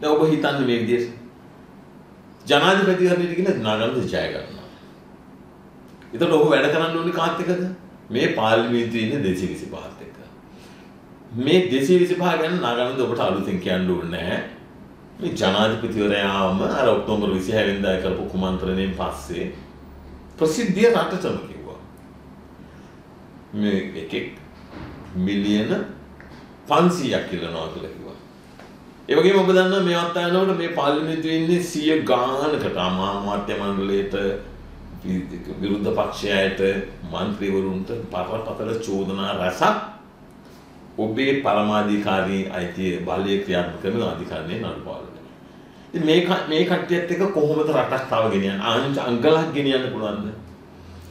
දැන් ඔබ හිතන්නේ මේ විදිහට ජනාධිපතිවරණයට ගිහින් නාගන්ද ජය ගන්නවා. එතකොට ඔහු වැඩ කරන්න ඕනේ කාත් එක්කද? මේ පාර්ලිමේන්තුවේ ඉන්න 225ත් එක්ක. මේ 225 ගැන නාගන්ද ඔබට අලුතෙන් කියන්න ඕනේ නැහැ. මේ ජනාධිපතිවරයාම අර ඔක්තෝබර් 26 වෙනිදා කරපු කුමන්ත්‍රණයෙන් පස්සේ ප්‍රසිද්ධිය රටටම කිව්වා. මේ එකෙක් මිලියන 500ක් ඉල්ලනවා කියලා කිව්වා. ඒ වගේම ඔබ දන්නවා මේ වත්තානකොට මේ පාර්ලිමේන්තුවේ ඉන්නේ 100 ගානකට අමාත්‍ය මණ්ඩලයට විරුද්ධ පක්ෂයට മന്ത്രിවරුන්ට පරපතල චෝදනා රැසක් ඔබේ පරමාධිකාරී අයිතිය බලය ක්‍රියාත්මක කරන අධිකරණය නඩපාලනය. ඉතින් මේ මේ කට්ටියත් එක්ක කොහොමද රටක් තව ගෙනියන්නේ? ආංශ අංගලක් ගෙනියන්න පුළුවන්ද?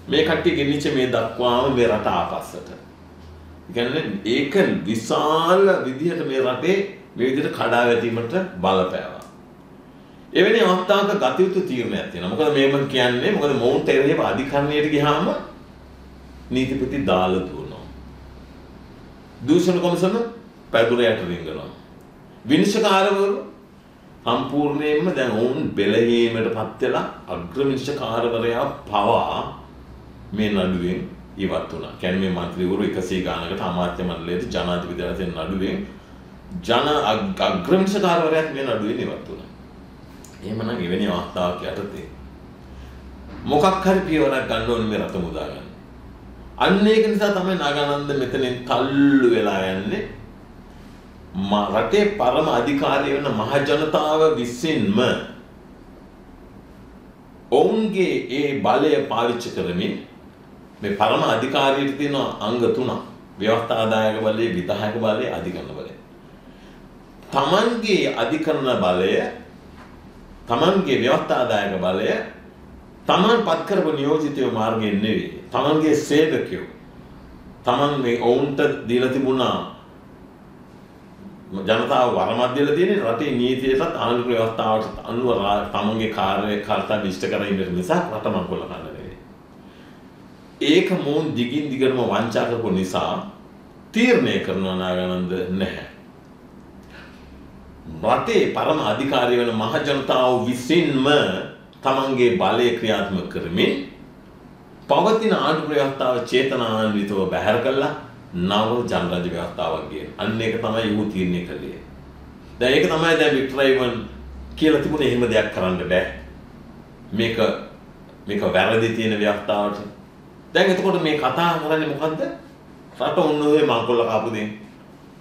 මේ කට්ටිය ගෙනිච්ච මේ දක්වාම මේ රට ආපස්සට. ඒ කියන්නේ ඒක විශාල විදිහට මේ රටේ මේ විදිහට කඩා වැටීමට බලපෑවා. එවැනි අවස්ථාවක ගතියුතු තීරණයක් තියෙනවා. මොකද මේම කියන්නේ මොකද මවුන්ට් එරේව අධිකරණයට ගියාම නීතිපති දාලා දුවනවා. දූෂණ කොමිසම පැදුරයට රිංගනවා. විනිශ්චයකාරවරු සම්පූර්ණයෙන්ම දැන් ඔවුන් බෙලහීමටපත් වෙලා අග්‍ර විනිශ්චයකාරවරයා පවා මේ නඩුවෙන් ඉවත් වුණා. කියන්නේ මේ මන්ත්‍රීවරු 100 ගානකට අමාත්‍ය මණ්ඩලයේ ජනාධිපති දරතෙන් නඩුවෙන් ජන අග්‍ර විනිශ්චයකාරවරයාත් මේ නඩුවෙන් ඉවත් වුණා. එහෙමනම් එවැනි අවස්ථාවක් යටතේ මොකක් හරි පියවරක් ගන්න ඕනේ මේ රට මුදා ගන්න. අන්න ඒක නිසා තමයි නාගානන්ද මෙතනින් තල්ලු වෙලා යන්නේ. රටේ පරම අධිකාරිය වෙන මහ ජනතාව විසින්ම ඔවුන්ගේ ඒ බලය පාවිච්චි කරමින් මේ පරම අධිකාරියට තියෙන අංග තුනක් ව්‍යවස්ථාදායක බලය, විධායක බලය, අධිකරණ බලය. තමන්ගේ අධිකරණ බලය තමන්ගේ ව්‍යවස්ථාදායක බලය තමන් පත් කරපු නියෝජිතයෝ මාර්ගයෙන් නෙවෙයි. තමන්ගේ සේවකයෝ. තමන් මේ ඔවුන්ට දීලා තිබුණා ජනතාව වරමත් දීලා තියෙන්නේ රටේ නීතියටත් ආණ්ඩුක්‍රම ව්‍යවස්ථාවට අනුව තමන්ගේ කාර්ය කර්තව්‍ය ඉෂ්ට කිරීම නිසා රට මංකොල්ල කරන්න නෙවෙයි. ඒක මොන් දිගින් දිගටම වංචා කරපු නිසා තීරණය කරනවා නාගානන්ද නැහැ. රටේ පරම අධිකාරී වෙන මහ ජනතාව විසින්ම තමන්ගේ බලය ක්‍රියාත්මක කරමින් පවතින ආණ්ඩු ව්‍යවස්ථාව චේතනාන්විතව බැහැර කළා නව ජනරජ ව්‍යවස්ථාවක් ගේන. අන්න ඒක තමයි ඌ තීරණය කළේ. දැන් ඒක තමයි දැන් වික්ටර් ඉවන් කියලා තිබුණේ එහෙම දෙයක් කරන්න බෑ. මේක මේක වැරදි තියෙන ව්‍යවස්ථාවට. දැන් එතකොට මේ කතා කරන්නේ මොකද්ද? රට ඔන්න ඔය මංකොල්ල කාපු දෙන්නේ.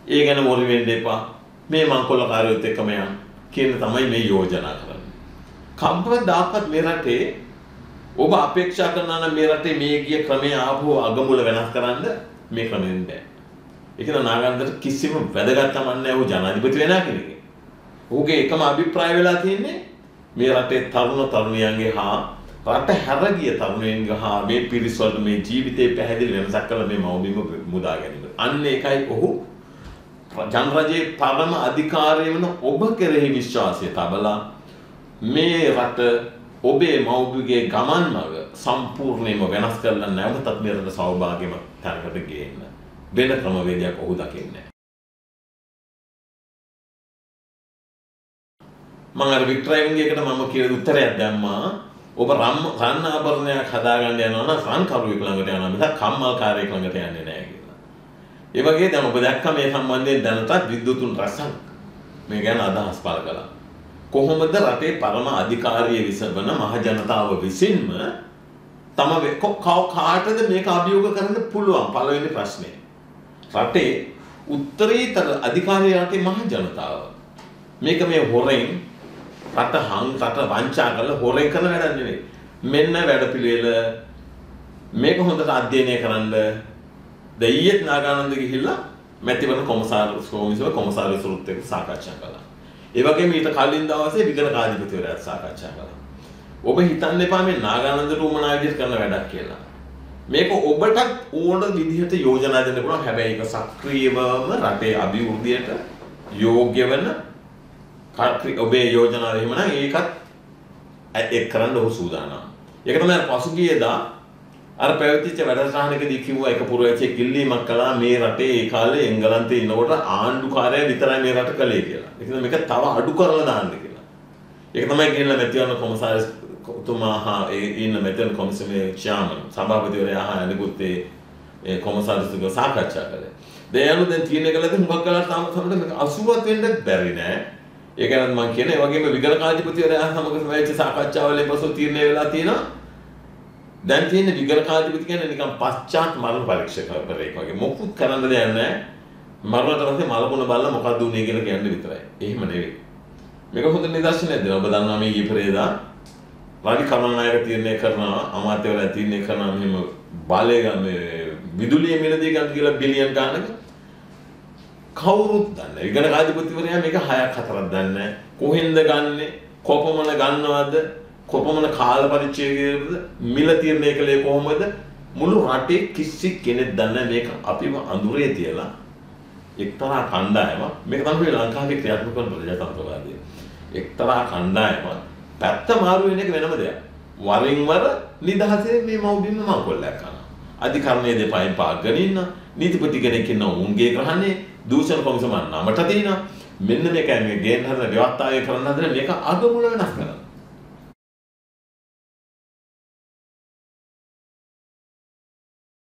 ඒ ගැන මොරි වෙන්න එපා. මේ මංකොල්ල කාර්යොත් එක්කම යන්න කියන තමයි මේ යෝජනා කරන්නේ. කවදාකවත් මේ රටේ ඔබ අපේක්ෂා කරනවා නම් මේ රටේ මේ ගිය ක්‍රමයේ ආපු අගමුල වෙනස් කරන්න මේ ක්‍රමෙන් බෑ. ඒක න නාගන්දට කිසිම වැදගත්කමක් නැහැ ਉਹ ජනාධිපති වෙනා කෙනෙක්. ඔහුගේ එකම අභිප්‍රාය වෙලා තියෙන්නේ මේ රටේ තරුණ තරුණියන්ගේ හා රට හැර ගිය තරුණයන්ගේ හා මේ පිරිස් වලට මේ ජීවිතේ පැහැදිලි වෙනසක් කළ මේ මව්බිම මුදා ගැනීම. අන්න ඒකයි ඔහු ජනරජයේ පරම අධිකාරිය වන ඔබ කෙරෙහි විශ්වාසය තබලා මේ රට ඔබේ මව්බිගේ ගමන් මඟ සම්පූර්ණයෙන්ම වෙනස් කරලා නැවතත් මේ රට සෞභාග්‍යම තැනකට ගේන්න. වෙන ක්‍රමවේදයක් ඔහු දකින්නේ මම අර වික්ටරයින්ගේ එකට මම කියලා උත්තරයක් දැම්මා. ඔබ රම් රන් ආභරණයක් හදාගන්න යනවා නම් රන් කරුවෙක් ළඟට යනවා. මිසක් කම්මල් කාරයෙක් ළඟට යන්නේ නැහැ. කියලා. ඒ වගේ දැන් ඔබ දැක්ක මේ සම්බන්ධයෙන් දැනටත් විද්‍යුතුන් රසක් මේ ගැන අදහස් පළ කළා. කොහොමද රටේ පරම අධිකාරිය විසවන මහ ජනතාව විසින්ම තම කාටද මේක අභියෝග කරන්න පුළුවන් පළවෙනි ප්‍රශ්නේ. රටේ උත්තරීතර අධිකාරිය රටේ මහ ජනතාව. මේක මේ හොරෙන් රට හං රට වංචා කරලා හොරෙන් කරන වැඩක් නෙවෙයි. මෙන්න වැඩපිළිවෙල මේක හොඳට අධ්‍යයනය කරන්න දෙයියෙත් නාගානන්ද ගිහිල්ලා මැතිවරණ කොමසාරිස් කොමිසම කොමසාරිස්වරුත් එක්ක සාකච්ඡා කළා. ඒ වගේම ඊට කලින් දවසේ විගණ කාධිපතිවරයාත් සාකච්ඡා කළා. ඔබ හිතන්න එපා මේ නාගානන්ද රූමනා විදිහට කරන වැඩක් කියලා. මේක ඔබටත් ඕන විදිහට යෝජනා දෙන්න පුළුවන්. හැබැයි ඒක සක්‍රියවම රටේ අභිවෘද්ධියට යෝග්‍ය වෙන ඔබේ යෝජනාව එහෙමනම් ඒකත් එක් කරන්න ඔහු සූදානම්. ඒක තමයි පසුගියදා අර පැවතිච්ච වැඩසටහනකදී කිව්වා එක පුරවැසියෙක් ඉල්ලීමක් කළා මේ රටේ ඒ කාලේ එංගලන්තේ ඉන්නකොට ආණ්ඩුකාරයා විතරයි මේ රට කළේ කියලා. ඒක මේක තව අඩු කරලා දාන්න කියලා. ඒක තමයි කියලා මැතිවරණ කොමසාරිස් තුමා හා ඒ ඉන්න මැතිවරණ කොමිසමේ චාමන් සභාපතිවරයා හා අනිකුත් ඒ කොමසාරිස්තුක සාකච්ඡා කළේ. දැන් දැන් තීරණය කළාද හුඟක් කලකට තාම තමයි මේක 80ක් වෙන්න බැරි නෑ. ඒක නම් මම කියන්නේ ඒ වගේම විගණකාධිපතිවරයා සමග වෙච්ච සාකච්ඡාවලින් පසු තීරණය වෙලා තියෙනවා. දැන් තියෙන විගණකාධිපති කියන්නේ නිකන් පශ්චාත් මරණ පරීක්ෂකවරයෙක් වගේ මොකුත් කරන්න දෙයක් නැහැ. මරණට පස්සේ මලකුණ බලලා මොකක්ද උනේ කියලා කියන්න විතරයි. එහෙම නෙවෙයි. මේක හොඳ නිදර්ශනයක්ද? ඔබ දන්නවා මේ ඊපරේදා රාජි කරුණානායක තීරණය කරනවා අමාත්‍යවරයා තීරණය කරනවා මෙහෙම බලය මේ විදුලිය මිලදී ගන්න කියලා බිලියන් ගානක කවුරුත් දන්නේ. විගණකාධිපතිවරයා මේක 6ක් 4ක් දන්නේ කොහෙන්ද ගන්නෙ? කොපමණ ගන්නවද? කොපමණ කාල පරිච්ඡේදයකද මිල තීරණය කළේ කොහොමද? මුළු රටේ කිසි කෙනෙක් දන්නේ මේක අපිව අඳුරේ තියලා එක්තරා කණ්ඩායමක් මේක තමයි ලංකාවේ ක්‍රියාත්මක කරන ප්‍රජාතන්ත්‍රවාදය. එක්තරා කණ්ඩායමක් පැත්ත මාරු වෙන එක වෙනම දෙයක්. වරින් වර නිදහසේ මේ මව්බිම මංකොල්ලයක් කරනවා. අධිකරණයේ දෙපයින් පාගගෙන ඉන්න නීතිපති කෙනෙක් ඉන්න උන්ගේ ග්‍රහණේ දූෂණ කොමිසම නමට තියෙනවා. මෙන්න මේක මේ ගේන් හදන ව්‍යවස්ථාවේ කරන්න හදන මේක අගමුල වෙනස් කරනවා.